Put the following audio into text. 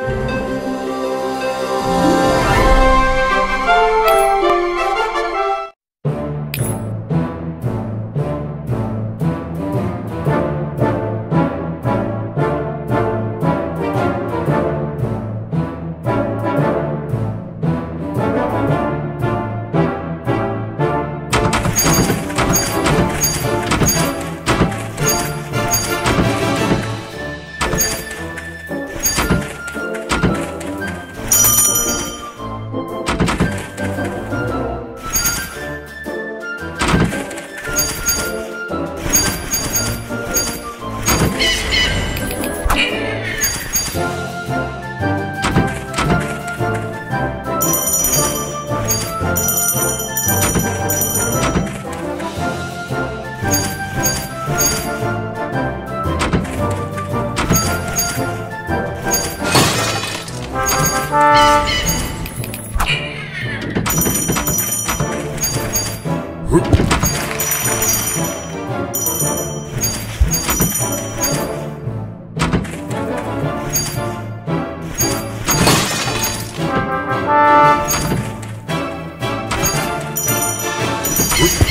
Bye. Whoop.